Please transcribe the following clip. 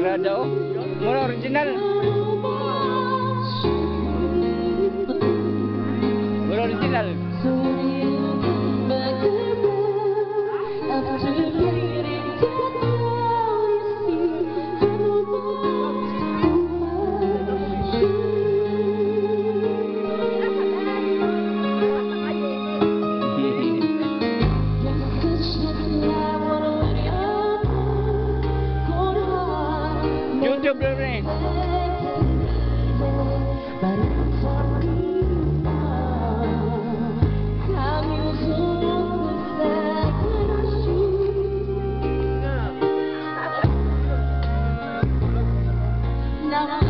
bila oh, murah original. Welcome to Blueprint. Now